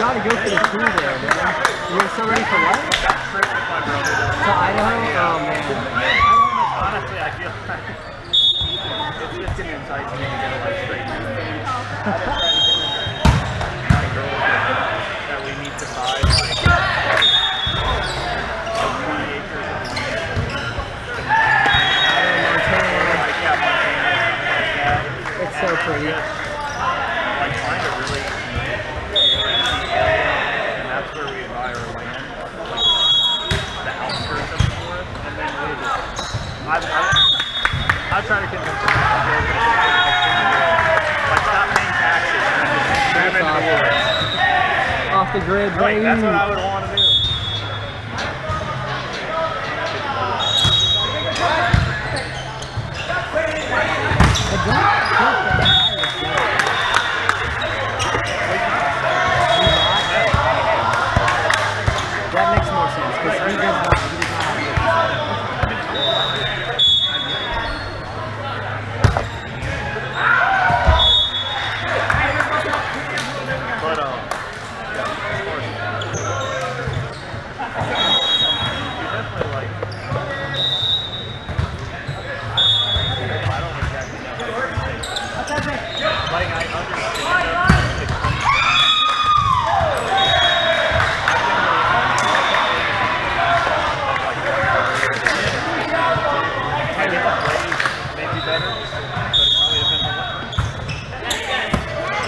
gotta go to the school there, man. You're so ready for what? To Idaho? Oh, man. Honestly, I feel like it's just gonna to get away straight. My girl that we need to buy. So pretty. try to convince them. Like, stop the. Off the grid, right? That's what I would want to do. Exactly.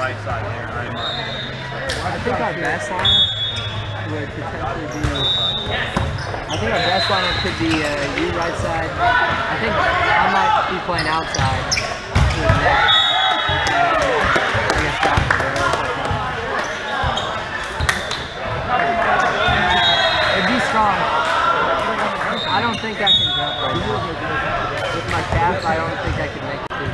right side there, I think our best lineup would potentially be. I think our best lineup could be uh, you right side. I think I might be playing outside. It'd be strong. I don't think I can jump right now. With my calf, I don't think I can make it.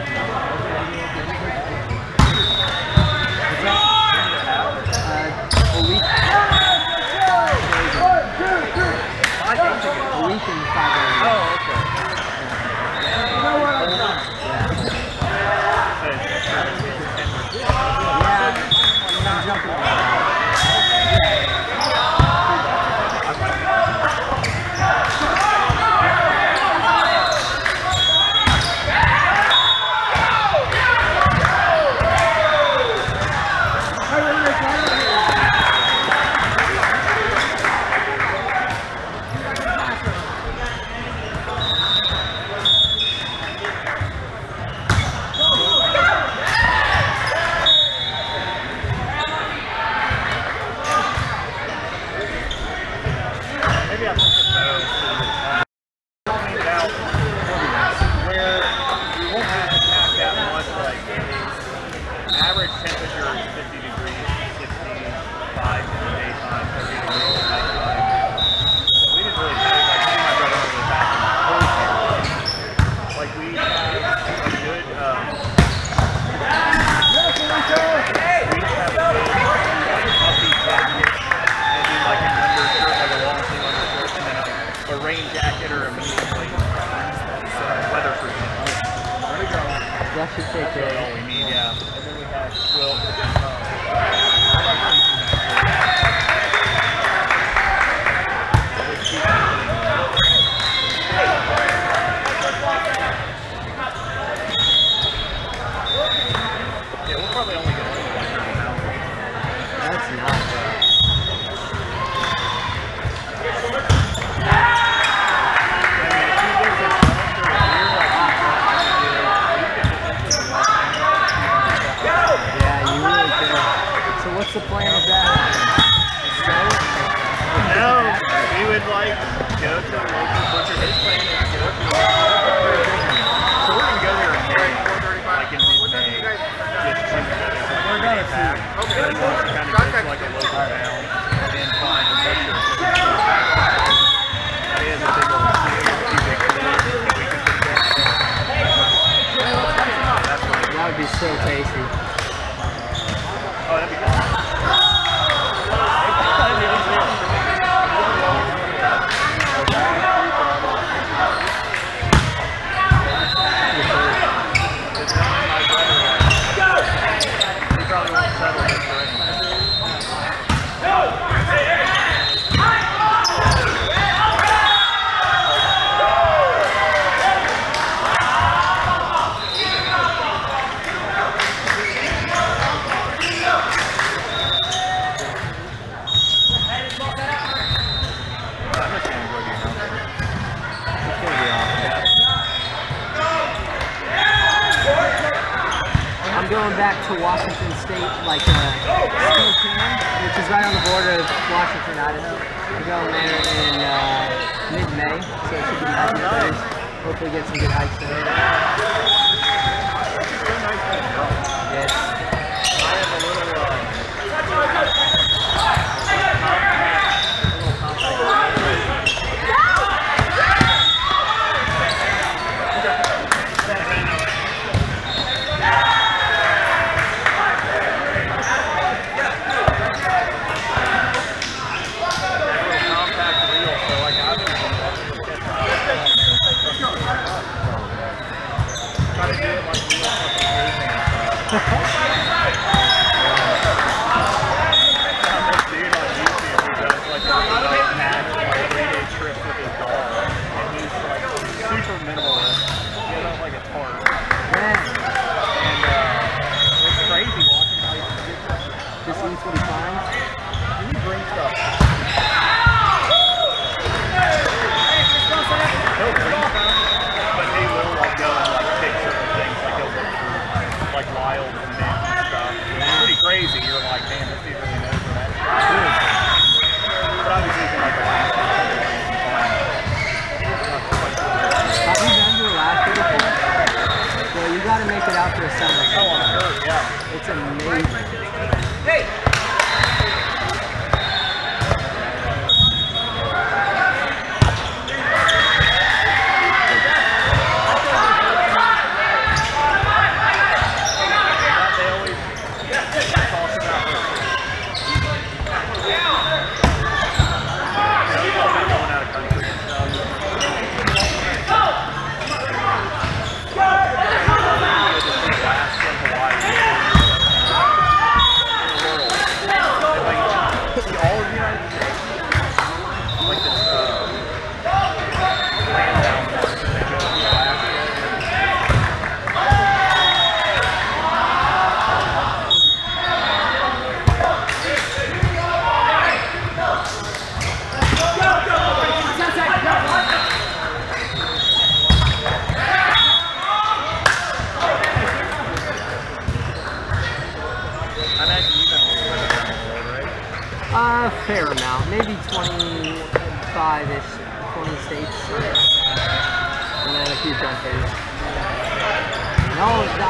amazing.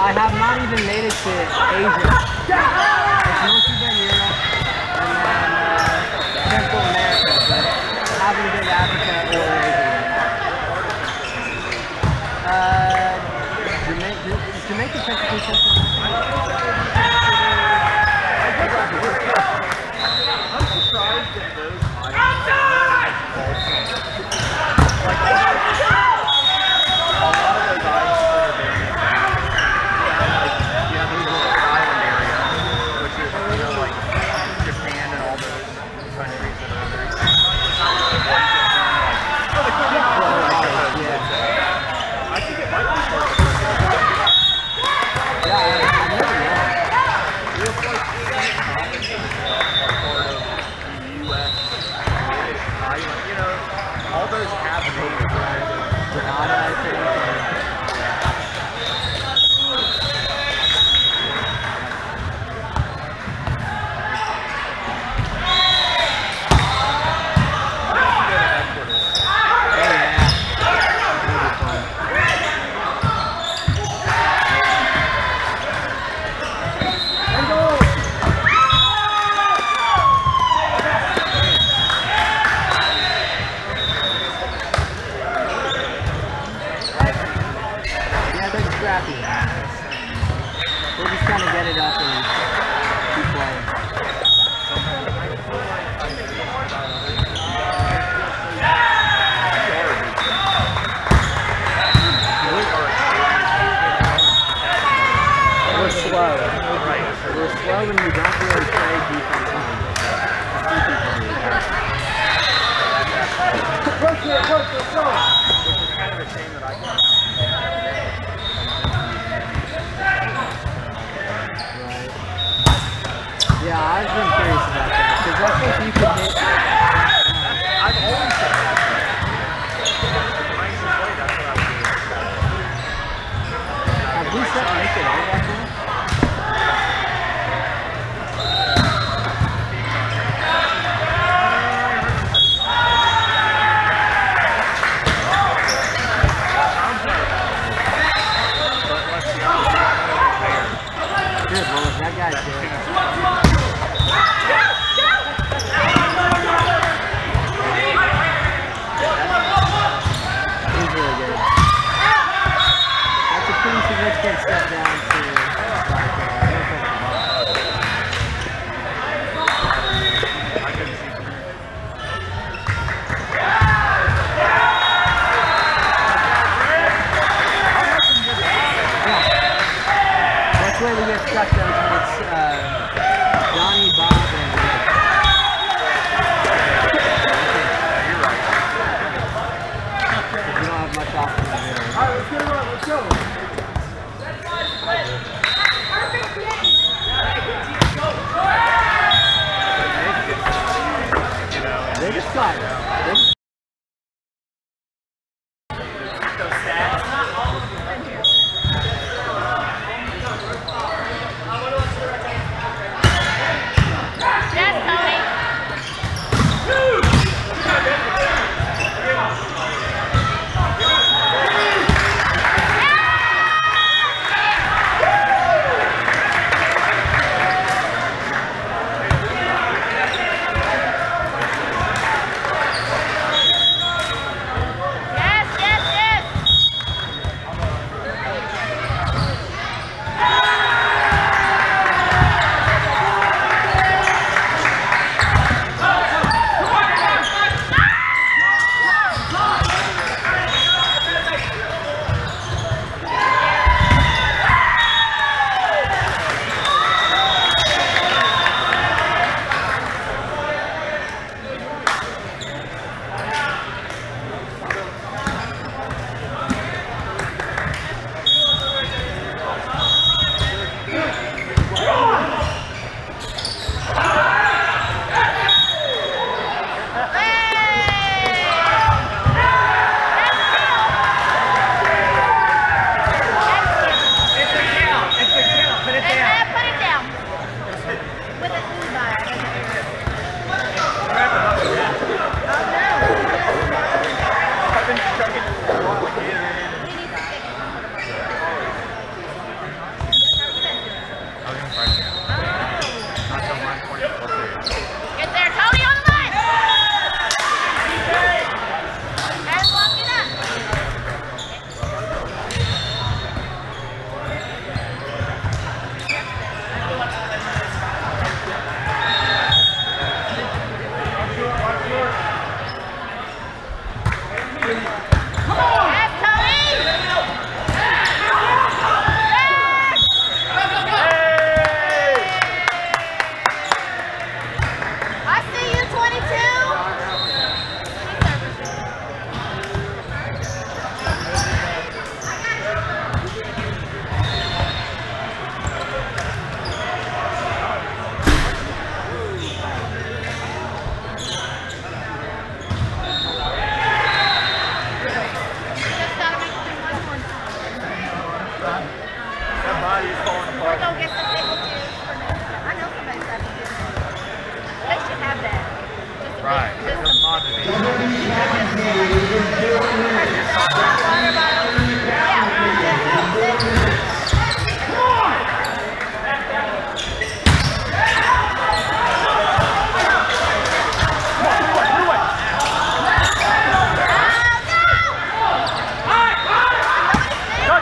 I have not even made it to Asia. It's mostly been Europe and then uh, Central America, but I haven't been to Africa or Asia yet. Uh, Jamaica, Jamaica technically it up.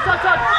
zack, zack.